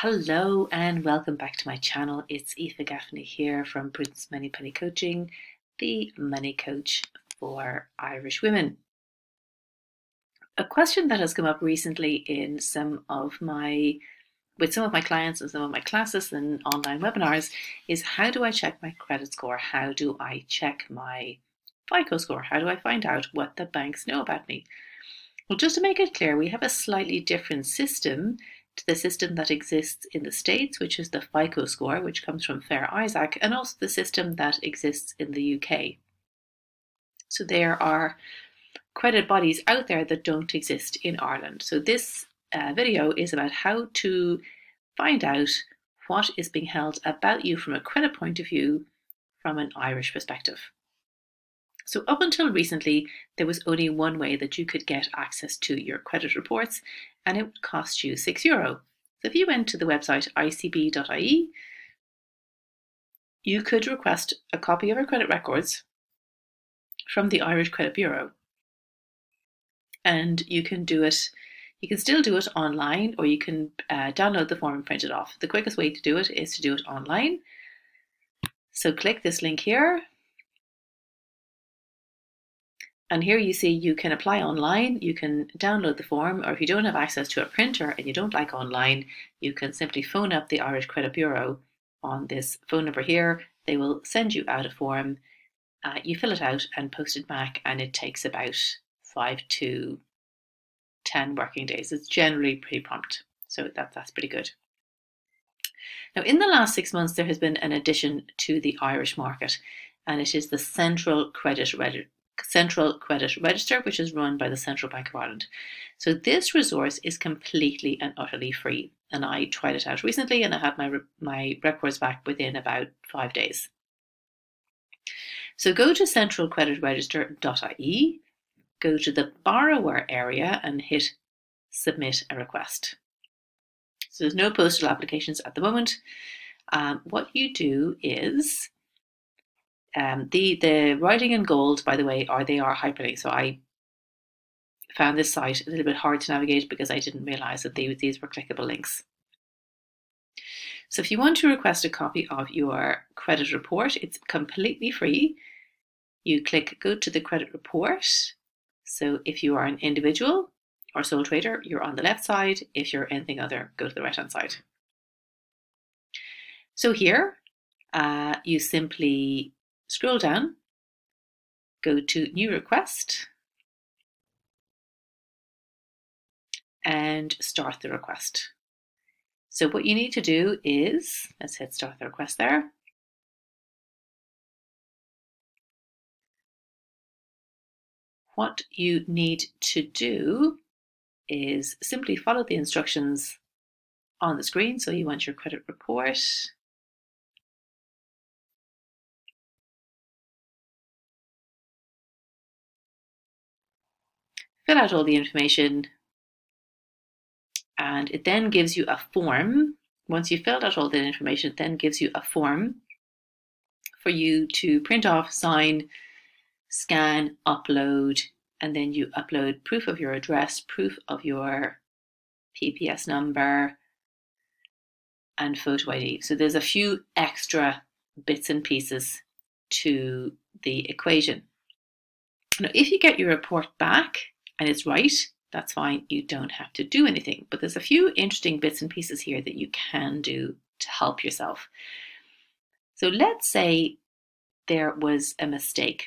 Hello and welcome back to my channel. It's Aoife Gaffney here from Prudence Moneypenny Coaching, the money coach for Irish women. A question that has come up recently in some of my with some of my clients and some of my classes and online webinars is how do I check my credit score? How do I check my FICO score? How do I find out what the banks know about me? Well, just to make it clear, we have a slightly different system to the system that exists in the States, which is the FICO score, which comes from Fair Isaac, and also the system that exists in the UK. So there are credit bodies out there that don't exist in Ireland. So this uh, video is about how to find out what is being held about you from a credit point of view from an Irish perspective. So, up until recently, there was only one way that you could get access to your credit reports, and it would cost you €6. Euro. So, if you went to the website icb.ie, you could request a copy of your credit records from the Irish Credit Bureau. And you can do it, you can still do it online, or you can uh, download the form and print it off. The quickest way to do it is to do it online. So, click this link here and here you see you can apply online, you can download the form, or if you don't have access to a printer and you don't like online, you can simply phone up the Irish Credit Bureau on this phone number here. They will send you out a form. Uh, you fill it out and post it back, and it takes about five to 10 working days. It's generally pretty prompt. So that, that's pretty good. Now, in the last six months, there has been an addition to the Irish market, and it is the Central Credit Central Credit Register, which is run by the Central Bank of Ireland. So this resource is completely and utterly free. And I tried it out recently and I had my, my records back within about five days. So go to centralcreditregister.ie, go to the borrower area and hit submit a request. So there's no postal applications at the moment. Um, what you do is um, the the writing in gold, by the way, are they are hyperlinks. So I found this site a little bit hard to navigate because I didn't realize that they, these were clickable links. So if you want to request a copy of your credit report, it's completely free. You click go to the credit report. So if you are an individual or sole trader, you're on the left side. If you're anything other, go to the right hand side. So here, uh, you simply Scroll down, go to New Request, and start the request. So what you need to do is, let's hit start the request there. What you need to do is simply follow the instructions on the screen. So you want your credit report, fill out all the information, and it then gives you a form. Once you've filled out all the information, it then gives you a form for you to print off, sign, scan, upload, and then you upload proof of your address, proof of your PPS number, and photo ID. So there's a few extra bits and pieces to the equation. Now, if you get your report back and it's right, that's fine. You don't have to do anything. But there's a few interesting bits and pieces here that you can do to help yourself. So let's say there was a mistake.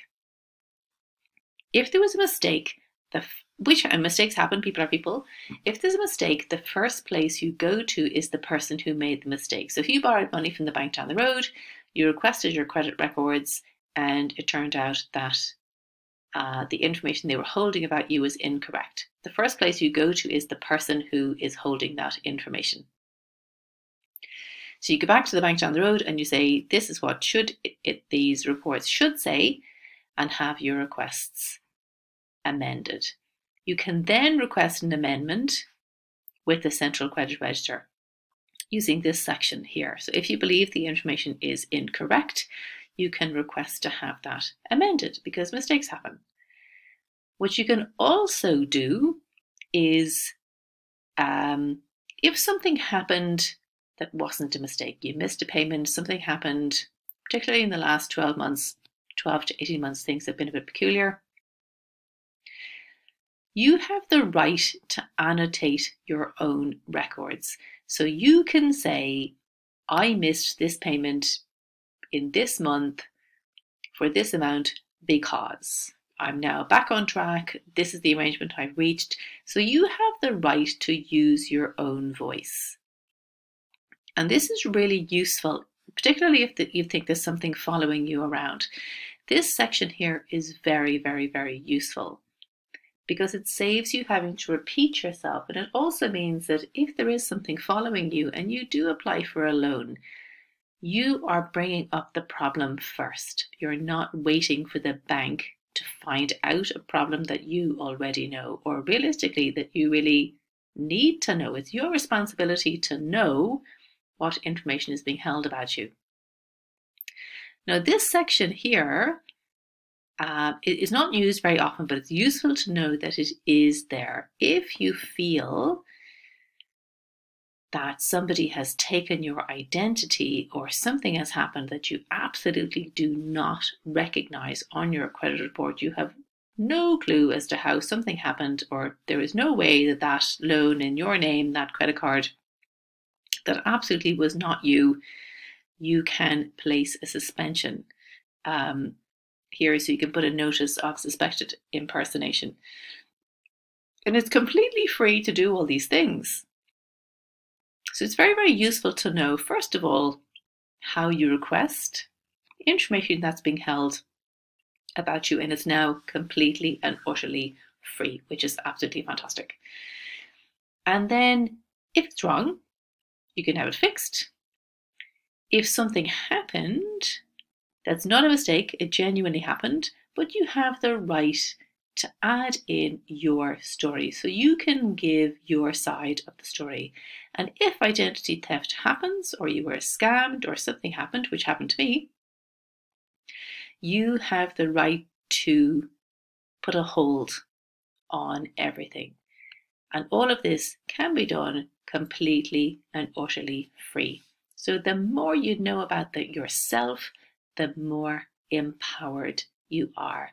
If there was a mistake, the which mistakes happen, people are people. If there's a mistake, the first place you go to is the person who made the mistake. So if you borrowed money from the bank down the road, you requested your credit records, and it turned out that uh, the information they were holding about you is incorrect. The first place you go to is the person who is holding that information. So you go back to the bank down the road and you say, this is what should it, it, these reports should say, and have your requests amended. You can then request an amendment with the Central Credit Register using this section here. So if you believe the information is incorrect, you can request to have that amended because mistakes happen. What you can also do is um, if something happened that wasn't a mistake. You missed a payment, something happened, particularly in the last 12 months, 12 to 18 months, things have been a bit peculiar. You have the right to annotate your own records. So you can say, I missed this payment in this month for this amount because I'm now back on track. This is the arrangement I've reached. So you have the right to use your own voice. And this is really useful, particularly if the, you think there's something following you around. This section here is very, very, very useful because it saves you having to repeat yourself. And it also means that if there is something following you and you do apply for a loan, you are bringing up the problem first. You're not waiting for the bank to find out a problem that you already know, or realistically, that you really need to know. It's your responsibility to know what information is being held about you. Now, this section here uh, is not used very often, but it's useful to know that it is there. If you feel that somebody has taken your identity or something has happened that you absolutely do not recognize on your credit report, you have no clue as to how something happened, or there is no way that that loan in your name, that credit card, that absolutely was not you, you can place a suspension um, here so you can put a notice of suspected impersonation. And it's completely free to do all these things. So it's very, very useful to know, first of all, how you request information that's being held about you and it's now completely and utterly free, which is absolutely fantastic. And then if it's wrong, you can have it fixed. If something happened that's not a mistake, it genuinely happened, but you have the right to add in your story. So you can give your side of the story. And if identity theft happens, or you were scammed, or something happened, which happened to me, you have the right to put a hold on everything. And all of this can be done completely and utterly free. So the more you know about the, yourself, the more empowered you are.